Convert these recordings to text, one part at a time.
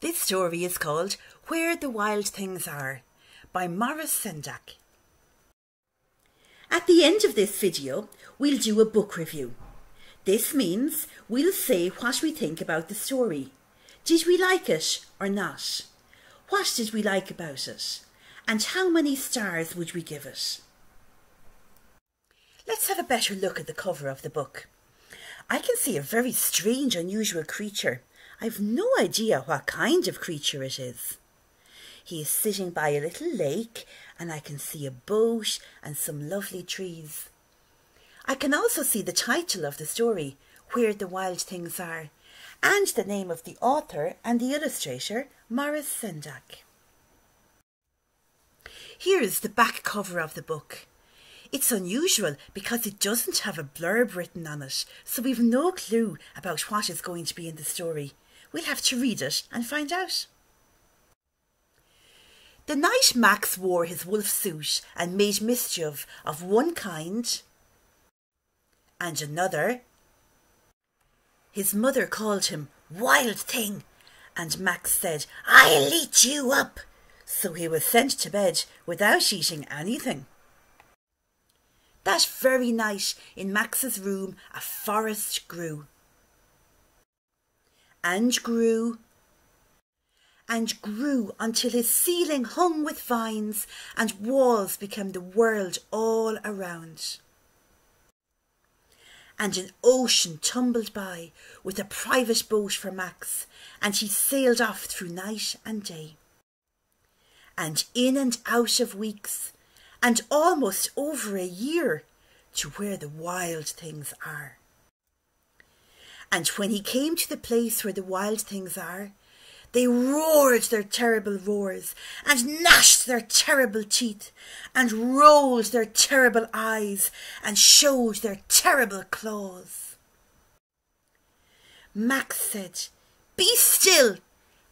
This story is called Where the Wild Things Are by Maurice Sendak. At the end of this video, we'll do a book review. This means we'll say what we think about the story. Did we like it or not? What did we like about it? And how many stars would we give it? Let's have a better look at the cover of the book. I can see a very strange, unusual creature. I've no idea what kind of creature it is. He is sitting by a little lake and I can see a boat and some lovely trees. I can also see the title of the story, Where the Wild Things Are, and the name of the author and the illustrator, Maurice Sendak. Here's the back cover of the book. It's unusual because it doesn't have a blurb written on it, so we've no clue about what is going to be in the story. We'll have to read it and find out. The night Max wore his wolf suit and made mischief of one kind and another, his mother called him Wild Thing, and Max said, I'll eat you up. So he was sent to bed without eating anything. That very night in Max's room a forest grew. And grew and grew until his ceiling hung with vines and walls became the world all around. And an ocean tumbled by with a private boat for Max, and he sailed off through night and day. And in and out of weeks, and almost over a year, to where the wild things are. And when he came to the place where the wild things are, they roared their terrible roars, and gnashed their terrible teeth, and rolled their terrible eyes, and showed their terrible claws. Max said, Be still,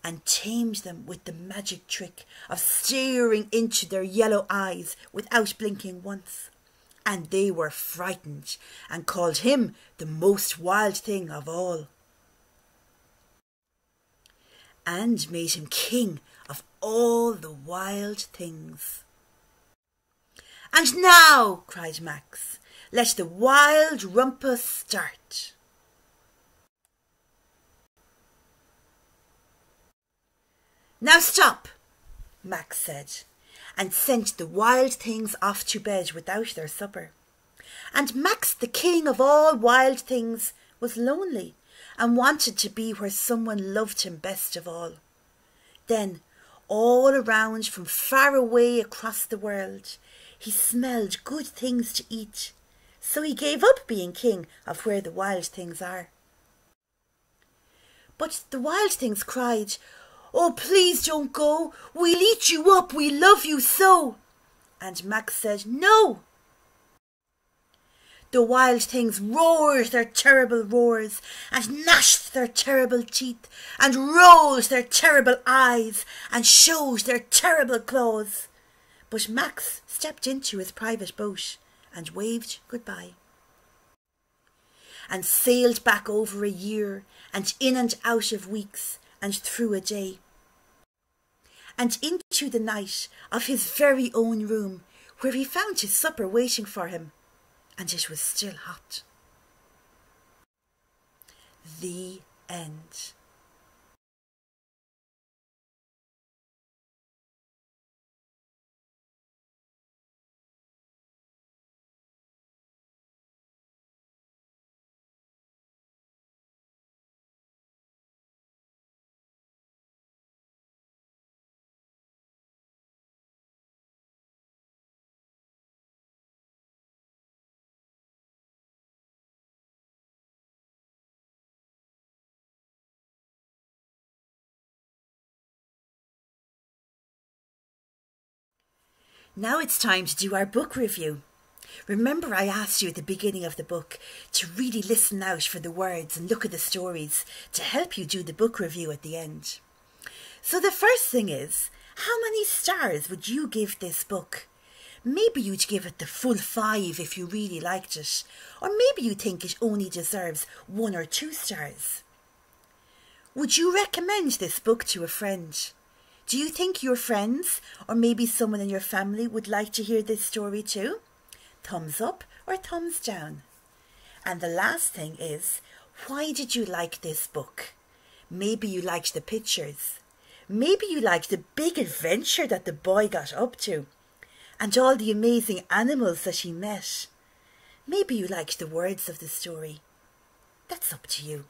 and tamed them with the magic trick of staring into their yellow eyes without blinking once. And they were frightened, and called him the most wild thing of all and made him king of all the wild things. And now, cried Max, let the wild rumpus start. Now stop, Max said, and sent the wild things off to bed without their supper. And Max, the king of all wild things, was lonely and wanted to be where someone loved him best of all. Then, all around from far away across the world, he smelled good things to eat, so he gave up being king of where the wild things are. But the wild things cried, Oh, please don't go. We'll eat you up. We love you so. And Max said, No, the wild things roared their terrible roars, and gnashed their terrible teeth, and rolled their terrible eyes, and showed their terrible claws. But Max stepped into his private boat and waved goodbye. And sailed back over a year, and in and out of weeks, and through a day. And into the night of his very own room, where he found his supper waiting for him and it was still hot. The end. Now it's time to do our book review. Remember, I asked you at the beginning of the book to really listen out for the words and look at the stories to help you do the book review at the end. So, the first thing is how many stars would you give this book? Maybe you'd give it the full five if you really liked it, or maybe you think it only deserves one or two stars. Would you recommend this book to a friend? Do you think your friends or maybe someone in your family would like to hear this story too? Thumbs up or thumbs down? And the last thing is, why did you like this book? Maybe you liked the pictures. Maybe you liked the big adventure that the boy got up to and all the amazing animals that he met. Maybe you liked the words of the story. That's up to you.